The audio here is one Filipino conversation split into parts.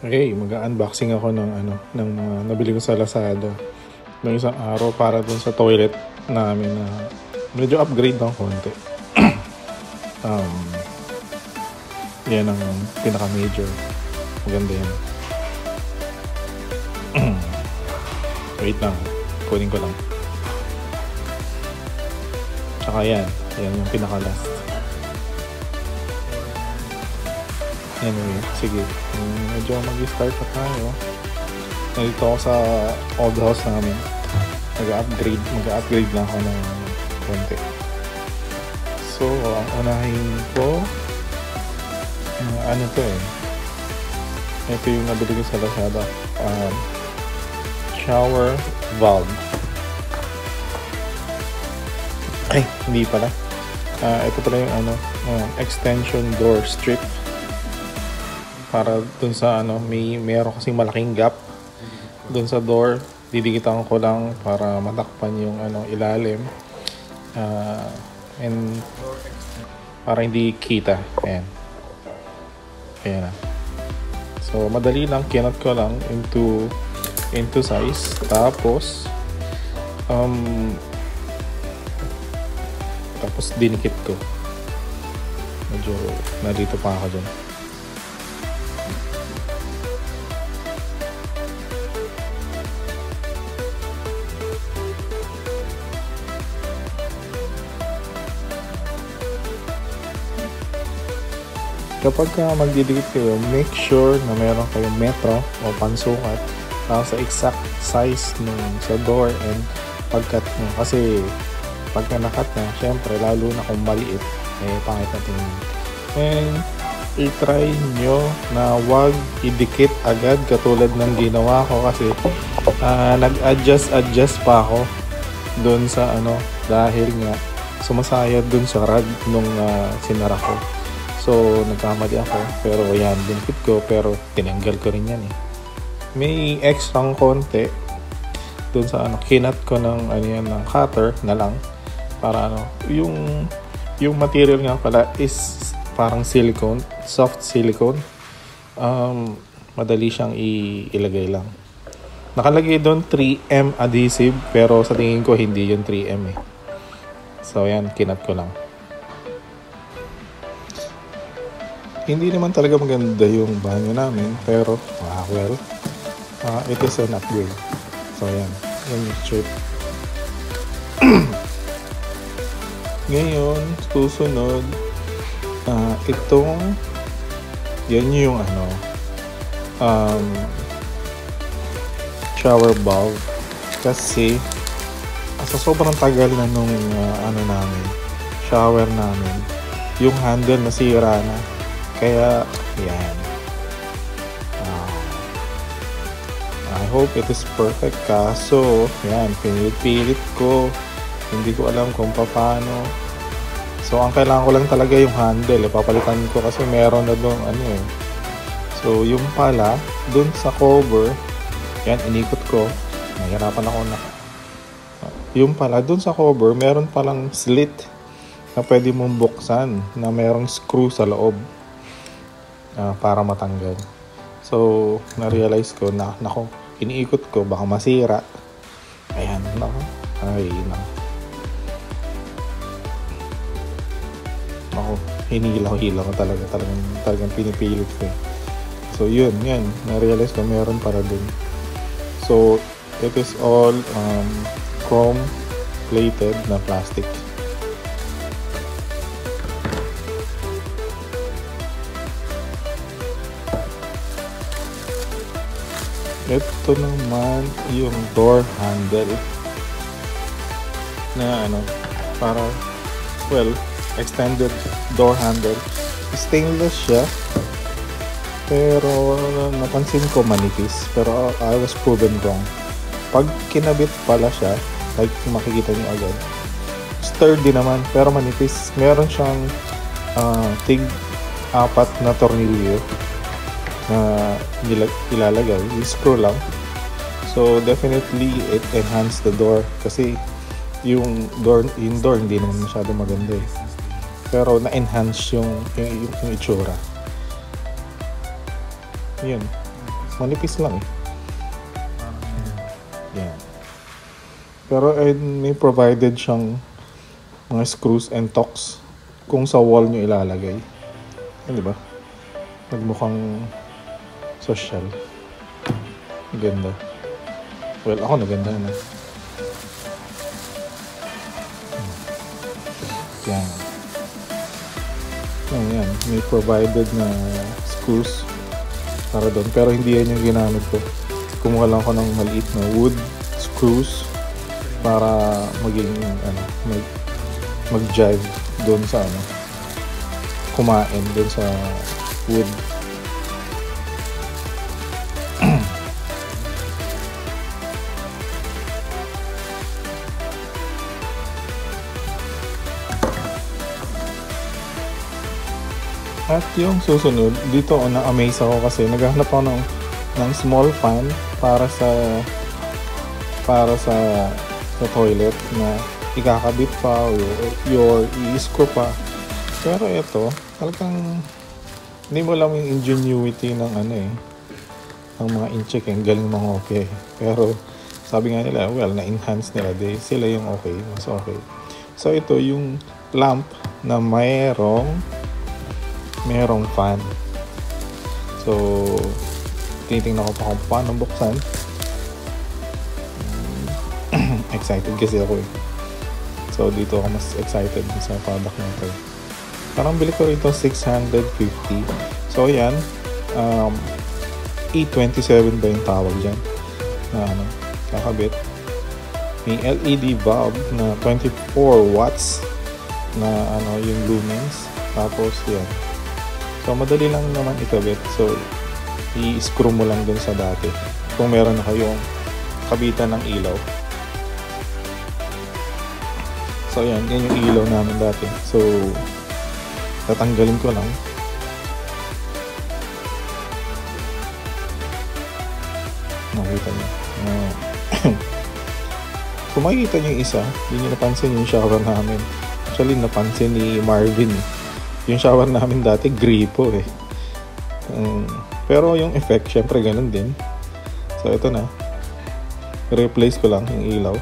Okay, mag-unboxing ako ng ano, ng mga nabili ko sa Lazada. May isang araw para dun sa toilet namin na medyo upgrade ng konti. um, yan ang pinaka-major. Maganda yan. Wait lang. Kunin ko lang. Tsaka yan. Yan yung pinaka-last. Anyway, sige. Um, medyo mag-start na tayo. Nandito ako sa old house namin. Nag-upgrade. Mag-upgrade lang ako ng konti. So, ang unahin ko, uh, ano to eh. Ito yung nabili ko sa Lazada. Um, shower valve. Ay, hindi pala. Uh, ito pala yung ano, uh, extension door strip para dun sa ano may meron kasing malaking gap dun sa door. Didikitan ko lang para matakpan yung ano ilalim. Uh, and para hindi kita. Ayan. Ayan na. So madali lang kinat ko lang into into size. Tapos um tapos dinikit ko. Medyo nalito pa ako dyan kapag uh, magdidikit kayo, make sure na meron kayong metro o pansukat uh, sa exact size nung sa door and pagkat nyo. Kasi pagka nakat na, syempre, lalo na kung maliit, eh, pangit na tingin. And, i-try nyo na wag idikit agad katulad ng ginawa ko kasi uh, nag-adjust adjust pa ako doon sa ano dahil nga sumasayad doon sa rad nung uh, sinara ko So, nagkamali ako. Pero yan, binipit ko. Pero tinanggal ko rin yan eh. May extra konti doon sa ano, kinat ko ng ano yan, ng cutter na lang. Para ano, yung yung material nga pala is parang silicone, soft silicone. Um, madali siyang ilagay lang. Nakalagay doon 3M adhesive pero sa tingin ko hindi yung 3M eh. So yan, kinat ko lang. Hindi naman talaga maganda yung banyo namin, pero ah, well, uh, it is an upgrade. So, yan. Yung strip. Ngayon, susunod, uh, itong, yan yung ano, um, shower valve. Kasi, sa sobrang tagal na nung uh, ano namin, shower namin, yung handle nasira na. Kaya, yan. Uh, I hope it is perfect. Kaso, yan, pinilit-pilit ko. Hindi ko alam kung paano. So, ang kailangan ko lang talaga yung handle. Papalitan ko kasi meron na doon, ano eh. So, yung pala, doon sa cover, yan, inikot ko. Nahirapan ako na. Yung pala, doon sa cover, meron palang slit na pwede mong buksan na merong screw sa loob uh, para matanggal. So, na-realize ko na, nako, iniikot ko, baka masira. Ayan, nako. Ay, nako. Nako, hinilaw-hilaw ko talaga. Talagang, talagang pinipilit ko. So, yun, yan. Na-realize ko meron para dun. So, it is all um, chrome plated na plastic. Ito naman yung door handle na ano, para, well, extended door handle. Stainless siya. Pero napansin ko manipis. Pero I was proven wrong. Pag kinabit pala siya, like makikita niyo agad, sturdy naman pero manipis. Meron siyang uh, tig apat na tornilyo na ilalagay, screw lang. So definitely it enhanced the door kasi yung door yung door hindi naman masyado maganda eh. Pero na-enhance yung, yung, yung, yung itsura. Yun. Manipis lang eh. Yan. Pero eh, may provided siyang mga screws and tocks kung sa wall nyo ilalagay. Di ba? Nagmukhang social. Ganda. Well, ako naganda na. Yan. Yan, yan. May provided na screws para doon. Pero hindi yan yung ginamit ko. Kumuha lang ako ng maliit na wood screws para maging ano, mag, mag-jive doon sa ano, kumain doon sa wood. At yung susunod, dito na-amaze ako kasi naghahanap ako ng, ng small fan para sa para sa sa toilet na ikakabit pa o your i-screw pa. Pero ito, talagang hindi mo alam yung ingenuity ng ano eh ng mga incheck eh. Galing mga okay. Pero sabi nga nila, well, na-enhance nila. They, sila yung okay. Mas okay. So ito yung lamp na mayroong merong fan. So, titingnan ko pa kung paano buksan. excited kasi ako eh. So, dito ako mas excited sa product na ito. Parang bili ko rito 650. So, yan. Um, E27 ba yung tawag dyan? Na ano, kakabit. May LED bulb na 24 watts na ano yung lumens. Tapos, yan So, madali lang naman ikabit. So, i-screw mo lang dun sa dati. Kung meron na kayong kabitan ng ilaw. So, yan. Yan yung ilaw namin dati. So, tatanggalin ko lang. Nakita niyo. Uh, kung makikita niyo yung isa, hindi niyo napansin yung shower namin. Actually, napansin ni Marvin. Eh yung shower namin dati, gripo eh. Um, pero yung effect, syempre ganun din. So, ito na. Replace ko lang yung ilaw.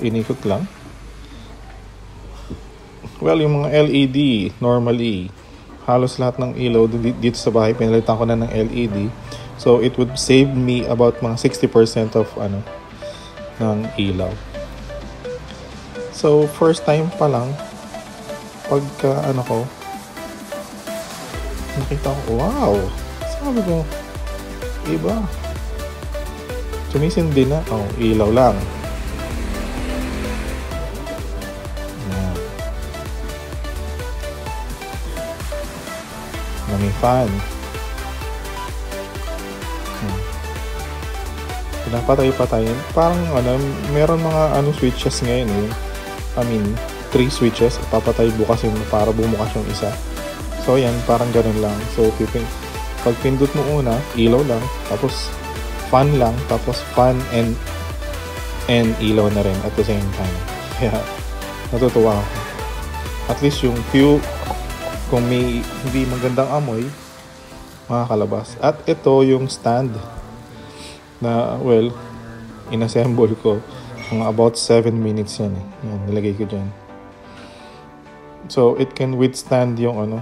Inikot lang. Well, yung mga LED, normally, halos lahat ng ilaw dito sa bahay, pinalitan ko na ng LED. So, it would save me about mga 60% of ano, ng ilaw. So, first time pa lang, pagka ano ko, nakita ko, wow! Sabi ko, iba. Sumisindi na. Oh, ilaw lang. Yan. Na may fan. Hmm. Pinapatay-patayin. Parang ano, meron mga ano switches ngayon eh I mean, three switches. Papatay bukas yung para bumukas yung isa. So, yan, parang ganun lang. So, pipin pag pindot mo una, ilaw lang, tapos fan lang, tapos fan and and ilaw na rin at the same time. Kaya, natutuwa ako. At least yung few, kung may hindi magandang amoy, makakalabas. At ito yung stand na, well, inassemble ko mga about 7 minutes yan eh. Yan, nilagay ko dyan. So, it can withstand yung ano,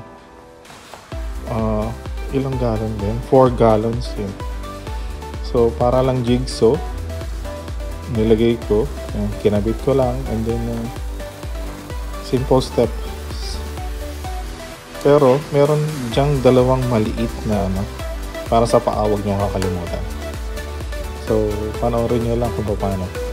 uh, ilang gallon din? 4 gallons yun. So, para lang jigsaw, nilagay ko, yan, kinabit ko lang, and then, uh, simple step. Pero, meron dyang dalawang maliit na ano, para sa paawag nyo kakalimutan. So, panoorin nyo lang kung paano.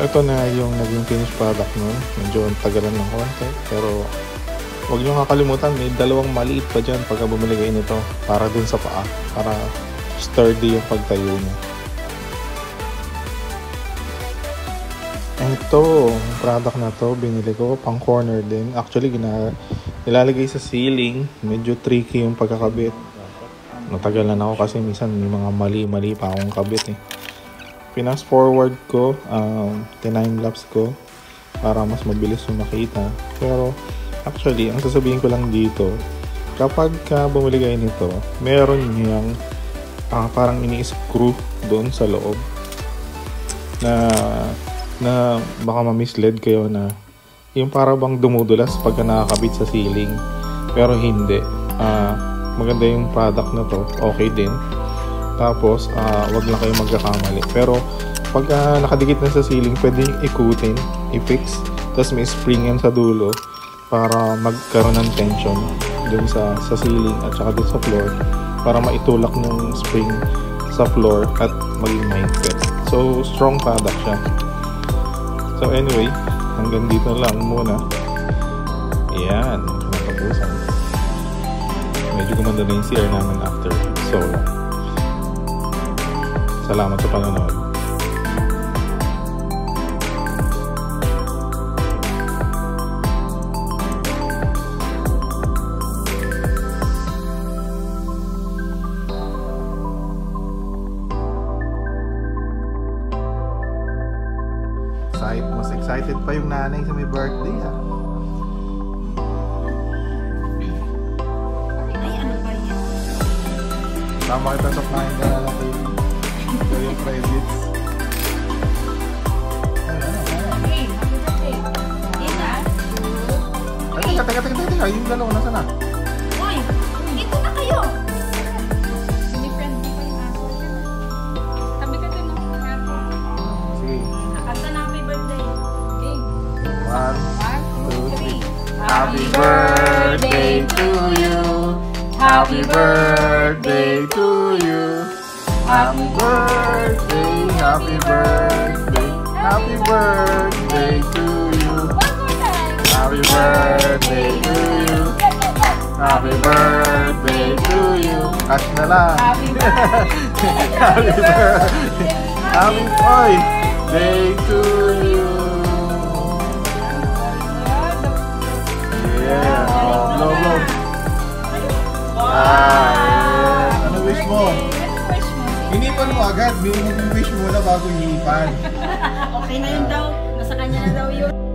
Ito na yung naging finished product nun. Medyo ang tagalan ng konti. Pero, huwag nyo kakalimutan, may dalawang maliit pa dyan pagka bumili kayo nito. Para dun sa paa. Para sturdy yung pagtayo niya. Ito, product na to, binili ko, pang corner din. Actually, gina, nilalagay sa ceiling. Medyo tricky yung pagkakabit. Natagalan ako kasi minsan may mga mali-mali pa akong kabit eh. Pinas forward ko, um, tinime lapse ko para mas mabilis yung makita. Pero actually, ang sasabihin ko lang dito, kapag ka bumili kayo nito, meron niyang ah, parang ini-screw doon sa loob na na baka ma-misled kayo na yung para bang dumudulas pagka nakakabit sa ceiling. Pero hindi. Ah, maganda yung product na to. Okay din. Tapos, ah, wag lang kayo magkakamali. Pero, pag ah, nakadikit na sa ceiling, pwede ikutin, i-fix. Tapos may spring yan sa dulo para magkaroon ng tension dun sa, sa ceiling at saka dun sa floor para maitulak ng spring sa floor at maging mindset. So, strong product siya. So, anyway, hanggang dito lang muna. Ayan, nakapusan. Medyo gumanda na yung CR namin after so. Salamat sa panonood. excited, mas excited pa yung nanay sa may birthday ah. ha. Ano Tama kita sa kain ka na lang ito yung credits. Ay, teka, teka, teka, teka. Yung dalawa, nasa na? Uy, dito na kayo. One, two. Three. Happy birthday to you. Happy birthday to you. Happy birthday, happy birthday, happy birthday to you. Happy birthday to you. Happy birthday to you. Cash na lang. Happy birthday. Happy birthday. To you. Yeah. Oh, blow, blow. Ah, yeah. Ano wish mo? Wish mo? Agad. May mag-wish muna bago inipan. Okay na yun daw. Nasa kanya na daw yun.